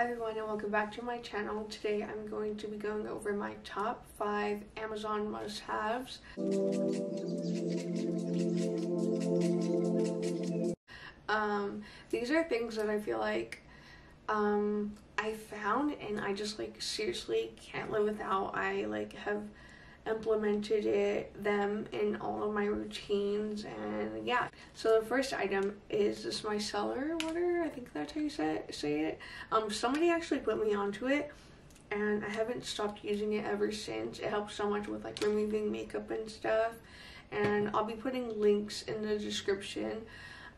Hi everyone and welcome back to my channel. Today I'm going to be going over my top 5 Amazon must-haves. Um, these are things that I feel like um, I found and I just like seriously can't live without. I like have implemented it them in all of my routines and yeah. So the first item is this micellar water i think that's how you say it, say it. Um somebody actually put me onto it and i haven't stopped using it ever since. It helps so much with like removing makeup and stuff and i'll be putting links in the description.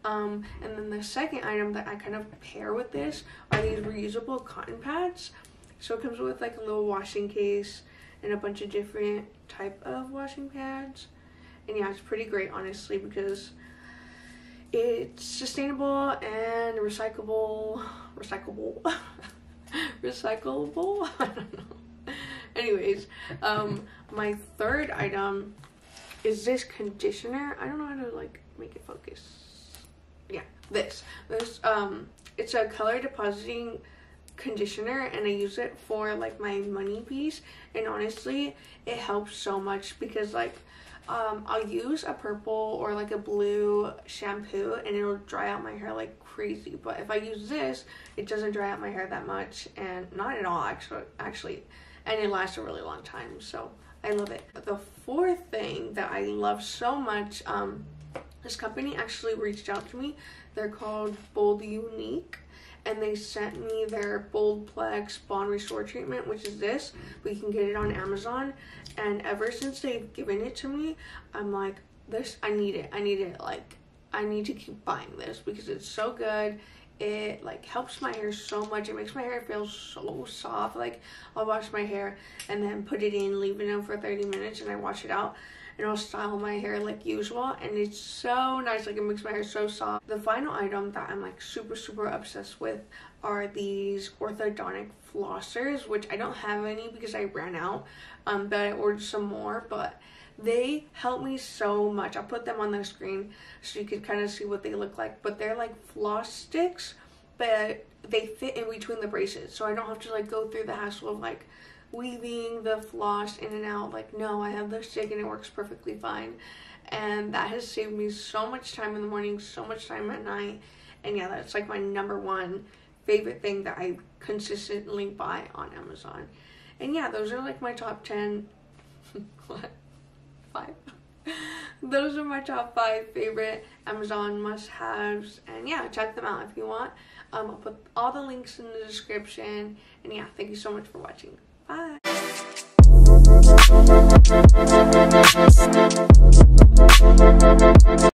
Um and then the second item that i kind of pair with this are these reusable cotton pads. So it comes with like a little washing case and a bunch of different type of washing pads. And yeah, it's pretty great honestly because it's sustainable and recyclable, recyclable, recyclable. I don't know. Anyways, um, my third item is this conditioner. I don't know how to like make it focus. Yeah, this. This um, it's a color depositing conditioner and I use it for like my money piece. And honestly it helps so much because like um, I'll use a purple or like a blue shampoo and it'll dry out my hair like crazy. But if I use this it doesn't dry out my hair that much and not at all actually actually. And it lasts a really long time so I love it. The fourth thing that I love so much um, this company actually reached out to me. They're called Bold Uniq and they sent me their BoldPlex Bond Restore treatment, which is this. We can get it on Amazon. And ever since they've given it to me, I'm like, this, I need it. I need it. Like, I need to keep buying this because it's so good. It like helps my hair so much. It makes my hair feel so soft. Like I'll wash my hair and then put it in, leave it in for 30 minutes and I wash it out and I'll style my hair like usual and it's so nice like it makes my hair so soft the final item that i'm like super super obsessed with are these orthodontic flossers which i don't have any because i ran out um but i ordered some more but they help me so much i'll put them on the screen so you can kind of see what they look like but they're like floss sticks but they fit in between the braces so i don't have to like go through the hassle of like weaving the floss in and out. Like, no, I have the stick and it works perfectly fine. And that has saved me so much time in the morning, so much time at night. And yeah, that's like my number one favorite thing that I consistently buy on Amazon. And yeah, those are like my top 10. those are my top five favorite Amazon must-haves. And yeah, check them out if you want. Um, I'll put all the links in the description. And yeah, thank you so much for watching. Bye.